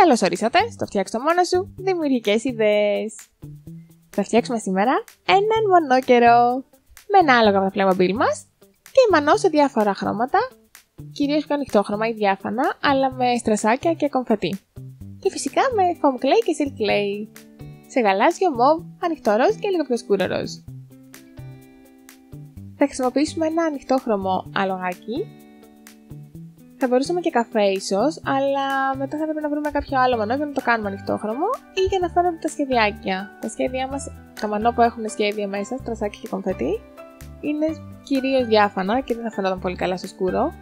Καλώς ορίσατε στο Φτιάξω Μόνος Σου Δημιουργικές Ιδέες. Θα φτιάξουμε σήμερα έναν μονόκερο με ανάλογα από τα Playmobil μας και μανώ σε διάφορα χρώματα, κυρίως πιο ανοιχτό χρώμα ή διάφανα, αλλά με στρασάκια και κομφετί. Και φυσικά με foam clay και silk clay. Σε γαλάζιο, μοβ, ανοιχτό ροζ και λίγο πιο σκούρο ροζ. Θα χρησιμοποιήσουμε ένα ανοιχτό χρωμό αλογάκι θα μπορούσαμε και καφέ ίσως, αλλά μετά θα πρέπει να βρούμε κάποιο άλλο μανό για να το κάνουμε ανοιχτόχρωμο ή για να φαίνονται τα σχεδιάκια. Τα σχέδιά μας, τα μανό που έχουν σχέδια μέσα, στρασάκι και κομφετή, είναι κυρίως διάφανα και δεν θα φαίνονταν πολύ καλά στο σκούρο.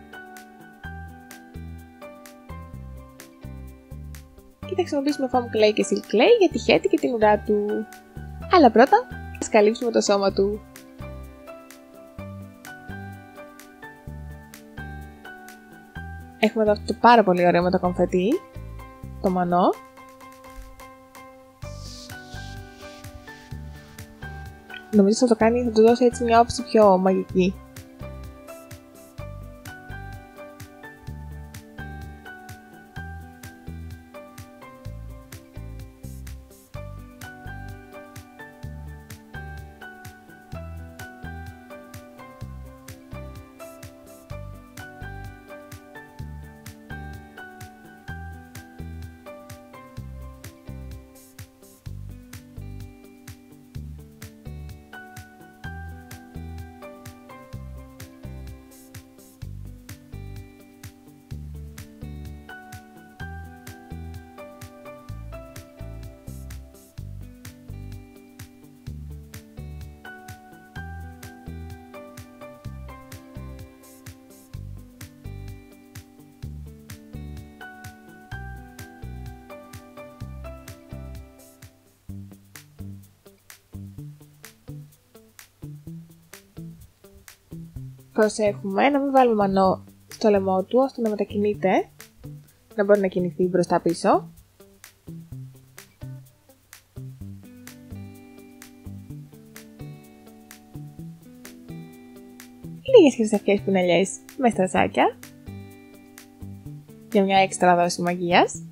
Και θα χρησιμοποιήσουμε foam clay και silk clay για τη χέτη και την ουρά του. Αλλά πρώτα, ας καλύψουμε το σώμα του. Έχουμε εδώ αυτό το πάρα πολύ ωραίο με το κομφετί, το μανό. Νομίζω θα το κάνει, θα του δώσει έτσι μια όψη πιο μαγική. Προσέχουμε να μην βάλουμε μανό στο λαιμό του ώστε να μετακινείται, να μπορεί να κινηθεί μπροστά πίσω. Λίγες χρυσαφιές πινελιές με στρασάκια για μια έξτρα δόση μαγείας.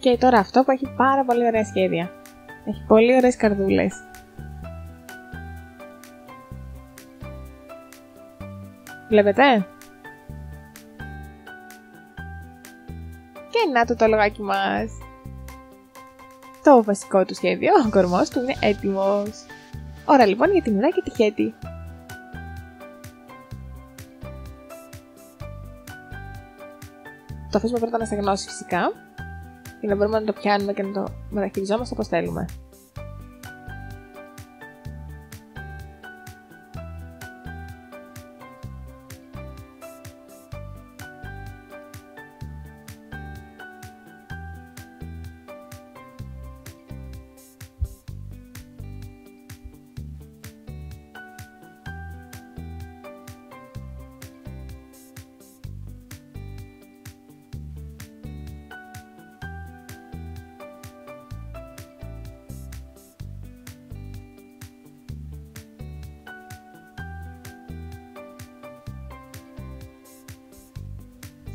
Και τώρα αυτό που έχει πάρα πολύ ωραία σχέδια. Έχει πολύ ωραίες καρδούλες. Βλέπετε; Και να το το λογάκι μας. Το βασικό του σχέδιο, ο κορμός του είναι έτοιμος. Ώρα λοιπόν για την ουρά και τη χέτη. Το αφήσουμε πρώτα να στεγνώσει φυσικά για να μπορούμε να το πιάνουμε και να το μεταχειριζόμαστε όπως θέλουμε.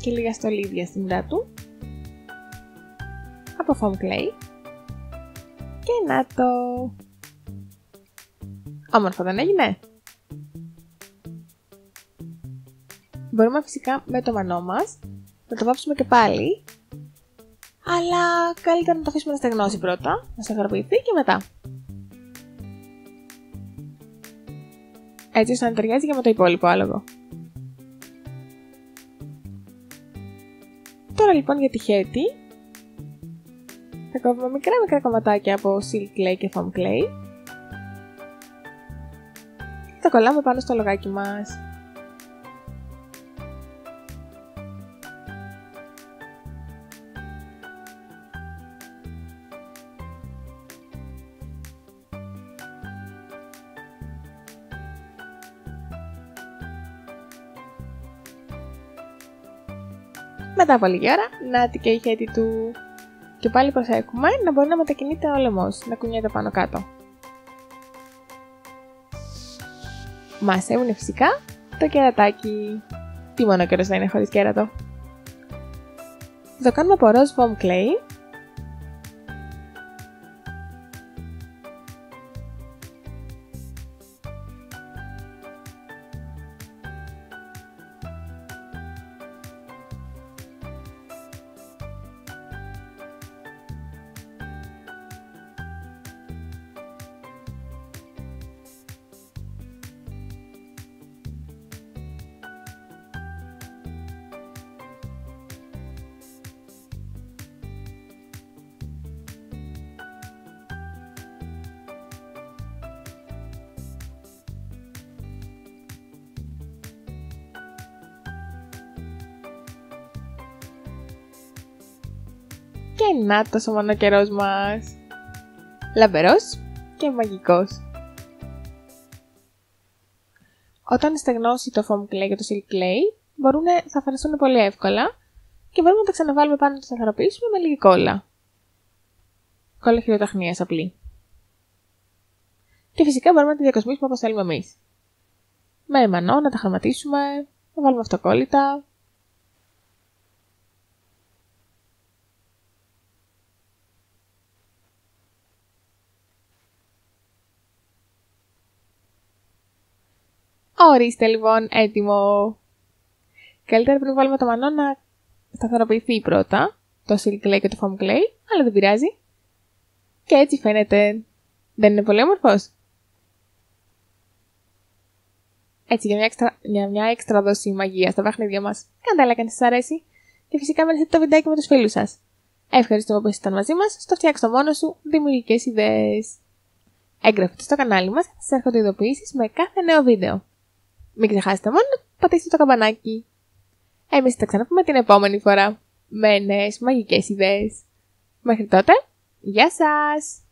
Και λίγα στολίδια στην ουρά του. Από foam clay. Και να το. Όμορφο δεν έγινε. Μπορούμε φυσικά με το μανό μας να το βάψουμε και πάλι. Αλλά καλύτερα να το αφήσουμε να στεγνώσει πρώτα να σταθεροποιηθεί και μετά. Έτσι ώστε να ταιριάζει και με το υπόλοιπο άλογο λοιπόν για τη χέτη θα κόβουμε μικρά μικρά κομματάκια από silk clay και foam clay και τα κολλάμε πάνω στο λογάκι μας. Μετά από λίγη ώρα, να και η χέτη του. Και πάλι προσέχουμε να μπορεί να μετακινείται ο λαιμός, να κουνιέται πάνω κάτω. Μας έμεινε φυσικά το κερατάκι. Τι μόνο καιρός θα είναι χωρίς κέρατο. Θα το κάνουμε από ροζ foam clay Και να το ο μονοκαιρός μας. Λαμπερός και μαγικός. Όταν στεγνώσει το foam clay και το silk clay, μπορούν, θα αφαιρεθούν πολύ εύκολα και μπορούμε να τα ξαναβάλουμε πάνω να τα σταθεροποιήσουμε με λίγη κόλλα. Κόλλα χειροτεχνίας απλή. Και φυσικά μπορούμε να τη διακοσμήσουμε όπως θέλουμε εμείς. Με εμανό να τα χρωματίσουμε, να βάλουμε αυτοκόλλητα, Ορίστε λοιπόν, έτοιμο. Καλύτερα πριν βάλουμε το μανό να σταθεροποιηθεί πρώτα, το silk clay και το foam clay, αλλά δεν πειράζει. Και έτσι φαίνεται. Δεν είναι πολύ όμορφος. Έτσι, για μια έξτρα, για μια έξτρα δόση μαγείας στα παιχνίδια μας. Κάντε like αν σας αρέσει. Και φυσικά μελετήτε το βιντεάκι με τους φίλους σας. Ευχαριστούμε που ήσασταν μαζί μας στο φτιάξω το μόνο σου δημιουργικές ιδέες. Έγγραφτε στο κανάλι μας, σας έρχονται ειδοποιήσεις με κάθε νέο βίντεο. Μην ξεχάσετε μόνο να πατήσετε το καμπανάκι. Εμείς θα τα ξαναπούμε την επόμενη φορά με νέες μαγικές ιδέες. Μέχρι τότε, γεια σας!